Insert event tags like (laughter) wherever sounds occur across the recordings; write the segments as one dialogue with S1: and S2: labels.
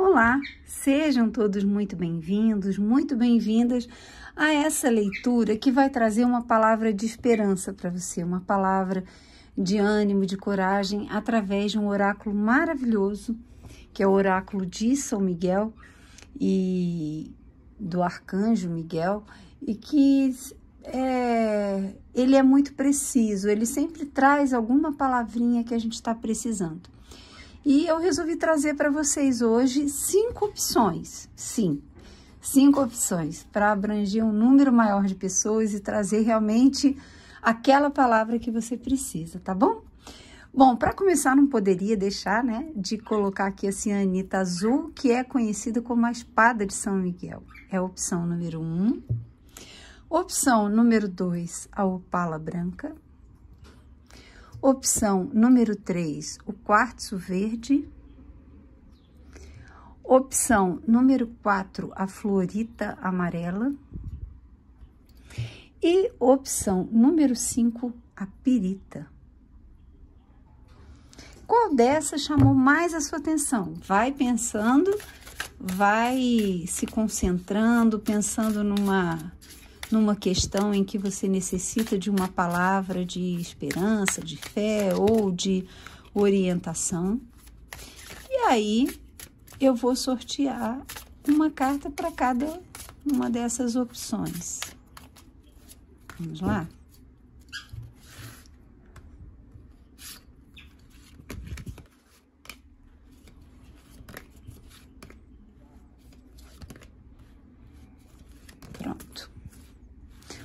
S1: Olá, sejam todos muito bem-vindos, muito bem-vindas a essa leitura que vai trazer uma palavra de esperança para você, uma palavra de ânimo, de coragem, através de um oráculo maravilhoso, que é o oráculo de São Miguel e do arcanjo Miguel, e que é, ele é muito preciso, ele sempre traz alguma palavrinha que a gente está precisando. E eu resolvi trazer para vocês hoje cinco opções, sim, cinco opções para abranger um número maior de pessoas e trazer realmente aquela palavra que você precisa, tá bom? Bom, para começar, não poderia deixar, né, de colocar aqui a cianita azul, que é conhecida como a espada de São Miguel. É a opção número um. Opção número dois, a opala branca. Opção número 3, o quartzo verde. Opção número 4, a florita amarela. E opção número 5, a pirita. Qual dessas chamou mais a sua atenção? Vai pensando, vai se concentrando, pensando numa numa questão em que você necessita de uma palavra de esperança, de fé ou de orientação. E aí eu vou sortear uma carta para cada uma dessas opções. Vamos lá?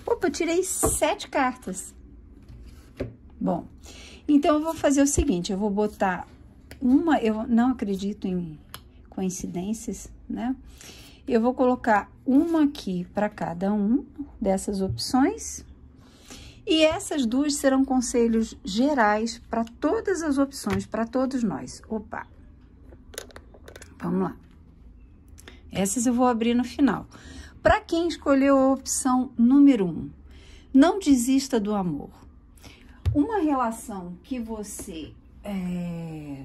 S1: Opa, eu tirei sete cartas. Bom, então eu vou fazer o seguinte, eu vou botar uma, eu não acredito em coincidências, né? Eu vou colocar uma aqui para cada um dessas opções. E essas duas serão conselhos gerais para todas as opções, para todos nós. Opa! Vamos lá. Essas eu vou abrir no final. Para quem escolheu a opção número um, não desista do amor. Uma relação que você é,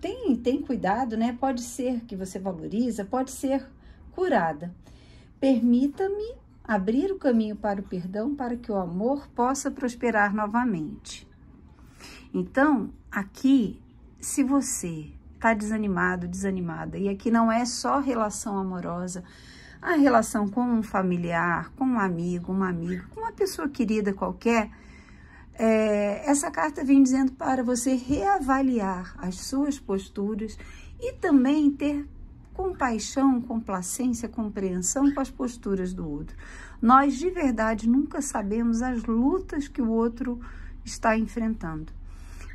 S1: tem, tem cuidado, né? Pode ser que você valoriza, pode ser curada. Permita-me abrir o caminho para o perdão para que o amor possa prosperar novamente. Então, aqui, se você está desanimado, desanimada, e aqui não é só relação amorosa, a relação com um familiar, com um amigo, uma amiga, com uma pessoa querida qualquer, é, essa carta vem dizendo para você reavaliar as suas posturas e também ter compaixão, complacência, compreensão com as posturas do outro. Nós de verdade nunca sabemos as lutas que o outro está enfrentando.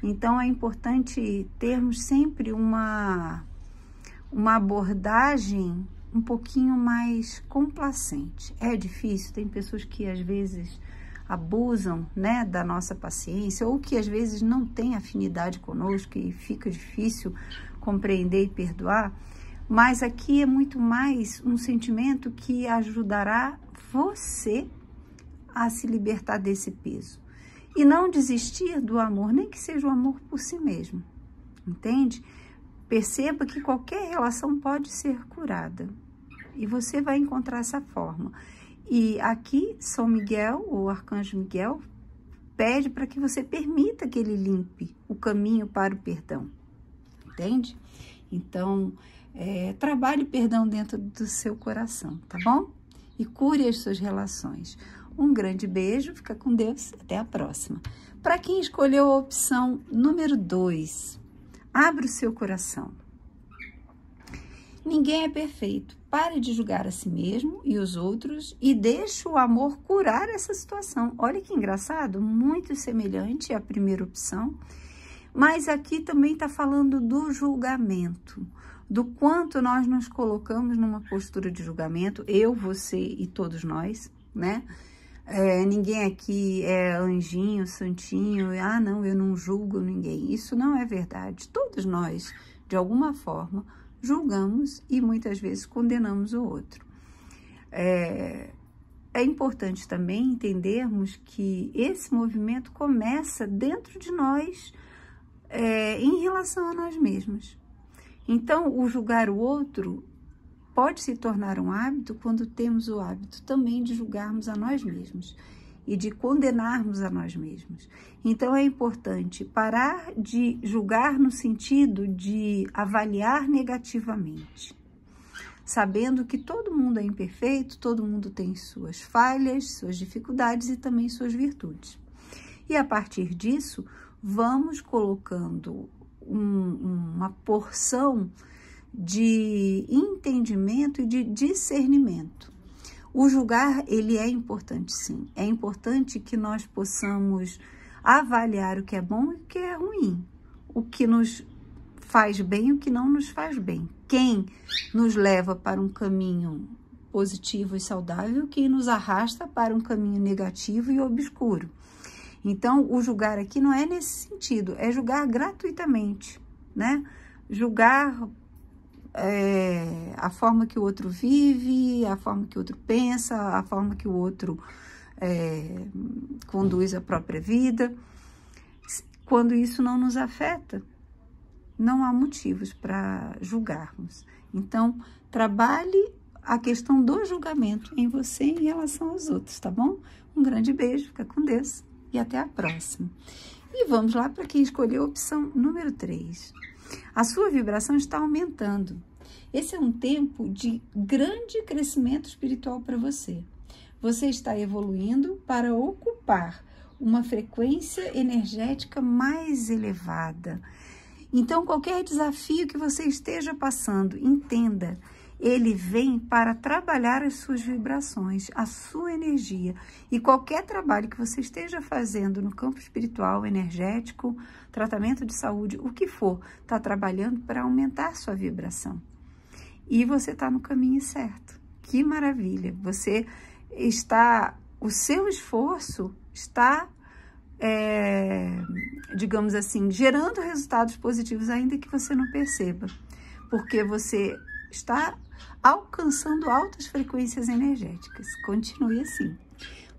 S1: Então é importante termos sempre uma uma abordagem um pouquinho mais complacente. É difícil, tem pessoas que às vezes abusam, né, da nossa paciência ou que às vezes não têm afinidade conosco e fica difícil compreender e perdoar, mas aqui é muito mais um sentimento que ajudará você a se libertar desse peso e não desistir do amor, nem que seja o amor por si mesmo, entende? Perceba que qualquer relação pode ser curada. E você vai encontrar essa forma. E aqui, São Miguel, o Arcanjo Miguel, pede para que você permita que ele limpe o caminho para o perdão. Entende? Então, é, trabalhe perdão dentro do seu coração, tá bom? E cure as suas relações. Um grande beijo, fica com Deus, até a próxima. Para quem escolheu a opção número 2, abra o seu coração. Ninguém é perfeito. Pare de julgar a si mesmo e os outros e deixe o amor curar essa situação. Olha que engraçado, muito semelhante à primeira opção, mas aqui também está falando do julgamento, do quanto nós nos colocamos numa postura de julgamento, eu, você e todos nós, né? É, ninguém aqui é anjinho, santinho, ah, não, eu não julgo ninguém. Isso não é verdade. Todos nós, de alguma forma, julgamos e muitas vezes condenamos o outro. É, é importante também entendermos que esse movimento começa dentro de nós é, em relação a nós mesmos. Então, o julgar o outro pode se tornar um hábito quando temos o hábito também de julgarmos a nós mesmos e de condenarmos a nós mesmos. Então é importante parar de julgar no sentido de avaliar negativamente, sabendo que todo mundo é imperfeito, todo mundo tem suas falhas, suas dificuldades e também suas virtudes. E a partir disso, vamos colocando um, uma porção de entendimento e de discernimento. O julgar, ele é importante sim. É importante que nós possamos avaliar o que é bom e o que é ruim. O que nos faz bem e o que não nos faz bem. Quem nos leva para um caminho positivo e saudável, quem nos arrasta para um caminho negativo e obscuro. Então, o julgar aqui não é nesse sentido, é julgar gratuitamente, né? Julgar é, a forma que o outro vive, a forma que o outro pensa, a forma que o outro é, conduz a própria vida. Quando isso não nos afeta, não há motivos para julgarmos. Então, trabalhe a questão do julgamento em você em relação aos outros, tá bom? Um grande beijo, fica com Deus e até a próxima. E vamos lá para quem escolheu a opção número 3. A sua vibração está aumentando. Esse é um tempo de grande crescimento espiritual para você. Você está evoluindo para ocupar uma frequência energética mais elevada. Então, qualquer desafio que você esteja passando, entenda ele vem para trabalhar as suas vibrações, a sua energia. E qualquer trabalho que você esteja fazendo no campo espiritual, energético, tratamento de saúde, o que for, está trabalhando para aumentar sua vibração. E você está no caminho certo. Que maravilha! Você está, o seu esforço está, é, digamos assim, gerando resultados positivos, ainda que você não perceba, porque você está alcançando altas frequências energéticas. Continue assim.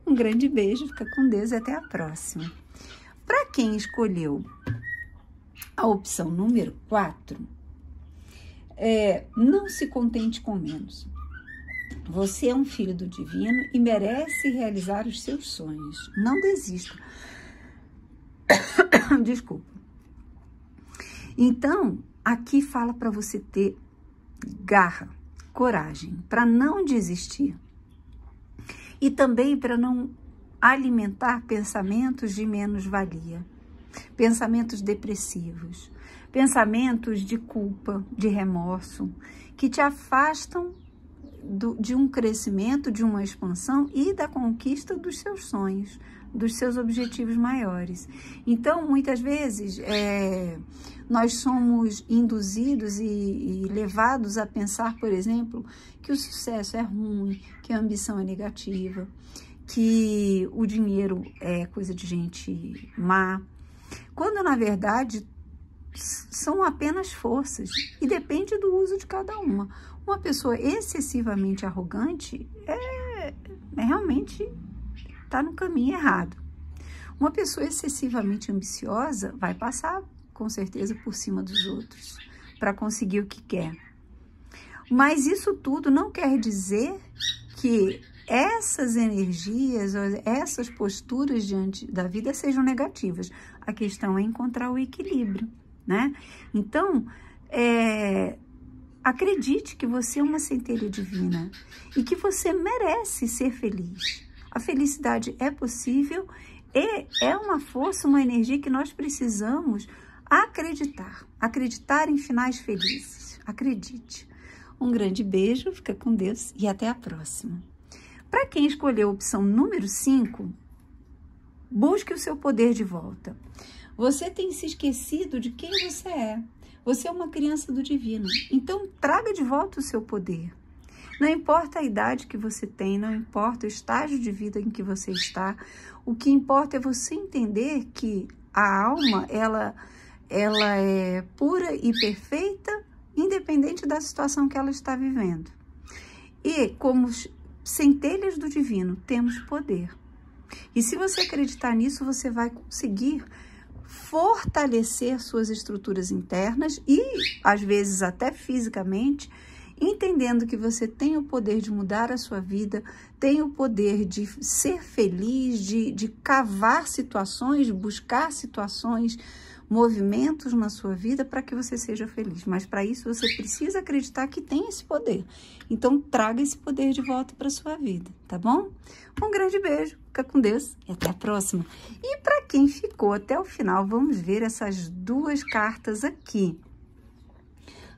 S1: Um grande beijo, fica com Deus e até a próxima. Para quem escolheu a opção número 4, é, não se contente com menos. Você é um filho do divino e merece realizar os seus sonhos. Não desista. (coughs) Desculpa. Então, aqui fala para você ter garra, coragem, para não desistir. E também para não alimentar pensamentos de menos-valia, pensamentos depressivos, pensamentos de culpa, de remorso, que te afastam do, de um crescimento, de uma expansão e da conquista dos seus sonhos, dos seus objetivos maiores. Então, muitas vezes, é, nós somos induzidos e, e, levados a pensar, por exemplo, que o sucesso é ruim, que a ambição é negativa, que o dinheiro é coisa de gente má, quando na verdade são apenas forças e depende do uso de cada uma. Uma pessoa excessivamente arrogante é, é realmente está no caminho errado. Uma pessoa excessivamente ambiciosa vai passar, com certeza, por cima dos outros para conseguir o que quer. Mas isso tudo não quer dizer que essas energias, essas posturas diante da vida sejam negativas. A questão é encontrar o equilíbrio, né? Então, é, acredite que você é uma centelha divina e que você merece ser feliz. A felicidade é possível e é uma força, uma energia que nós precisamos acreditar. Acreditar em finais felizes. Acredite. Um grande beijo, fica com Deus e até a próxima. Para quem escolheu a opção número 5, busque o seu poder de volta. Você tem se esquecido de quem você é. Você é uma criança do divino. Então, traga de volta o seu poder. Não importa a idade que você tem, não importa o estágio de vida em que você está, o que importa é você entender que a alma, ela, ela é pura e perfeita, independente da situação que ela está vivendo. E como centelhas do divino, temos poder. E se você acreditar nisso, você vai conseguir fortalecer suas estruturas internas e, às vezes, até fisicamente, entendendo que você tem o poder de mudar a sua vida, tem o poder de ser feliz, de, de cavar situações, buscar situações movimentos na sua vida para que você seja feliz. Mas para isso você precisa acreditar que tem esse poder. Então traga esse poder de volta para sua vida, tá bom? Um grande beijo, fica com Deus e até a próxima. E para quem ficou até o final, vamos ver essas duas cartas aqui.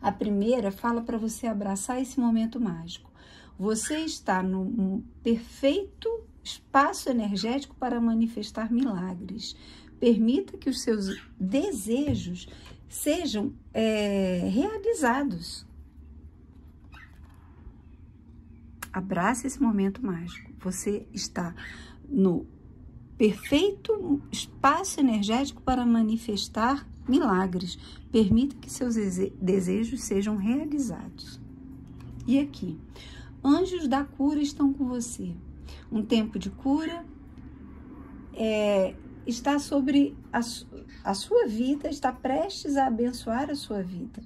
S1: A primeira fala para você abraçar esse momento mágico. Você está no perfeito espaço energético para manifestar milagres. Permita que os seus desejos sejam é, realizados. Abrace esse momento mágico. Você está no perfeito espaço energético para manifestar milagres. Permita que seus desejos sejam realizados. E aqui, anjos da cura estão com você. Um tempo de cura é, está sobre a, a sua vida, está prestes a abençoar a sua vida.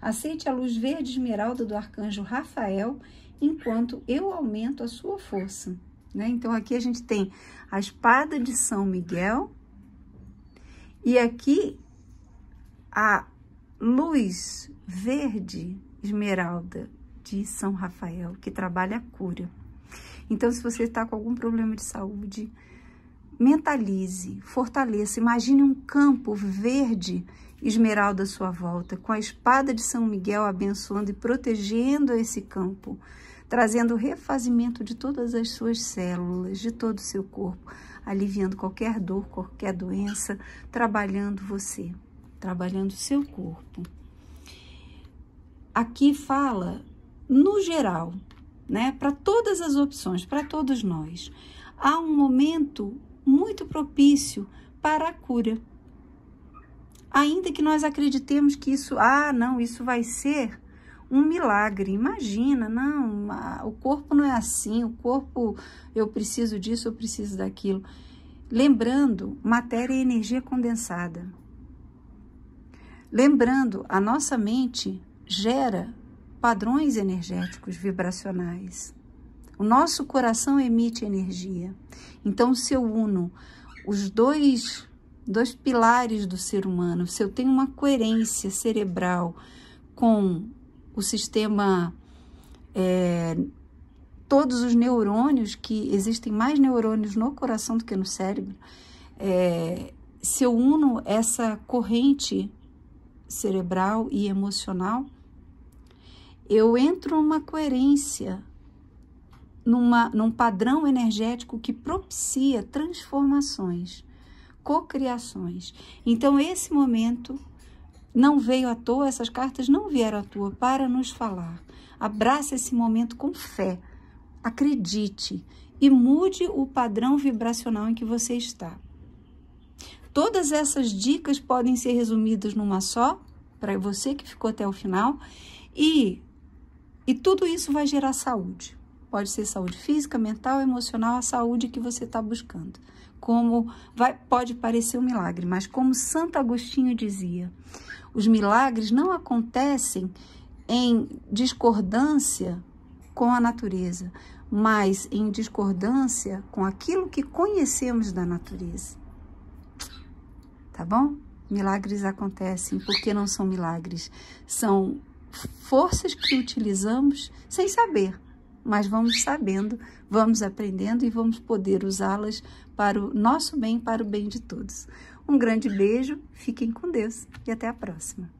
S1: Aceite a luz verde esmeralda do arcanjo Rafael, enquanto eu aumento a sua força. Né? Então, aqui a gente tem a espada de São Miguel e aqui a luz verde esmeralda de São Rafael, que trabalha a cura. Então, se você está com algum problema de saúde, mentalize, fortaleça, imagine um campo verde esmeralda à sua volta, com a espada de São Miguel abençoando e protegendo esse campo, trazendo refazimento de todas as suas células, de todo o seu corpo, aliviando qualquer dor, qualquer doença, trabalhando você, trabalhando o seu corpo. Aqui fala no geral, né, para todas as opções, para todos nós. Há um momento muito propício para a cura. Ainda que nós acreditemos que isso, ah, não, isso vai ser um milagre. Imagina, não, o corpo não é assim, o corpo, eu preciso disso, eu preciso daquilo. Lembrando, matéria é energia condensada. Lembrando, a nossa mente gera padrões energéticos vibracionais. O nosso coração emite energia. Então, se eu uno os dois, dois pilares do ser humano, se eu tenho uma coerência cerebral com o sistema, é, todos os neurônios, que existem mais neurônios no coração do que no cérebro, é, se eu uno essa corrente cerebral e emocional, eu entro numa coerência numa, num padrão energético que propicia transformações, cocriações. Então, esse momento não veio à toa, essas cartas não vieram à toa para nos falar. Abrace esse momento com fé, acredite e mude o padrão vibracional em que você está. Todas essas dicas podem ser resumidas numa só, para você que ficou até o final, e, e tudo isso vai gerar saúde. Pode ser saúde física, mental, emocional, a saúde que você está buscando. Como vai, pode parecer um milagre, mas como Santo Agostinho dizia, os milagres não acontecem em discordância com a natureza, mas em discordância com aquilo que conhecemos da natureza. Tá bom? Milagres acontecem porque não são milagres, são forças que utilizamos sem saber mas vamos sabendo, vamos aprendendo e vamos poder usá-las para o nosso bem, para o bem de todos. Um grande beijo, fiquem com Deus e até a próxima.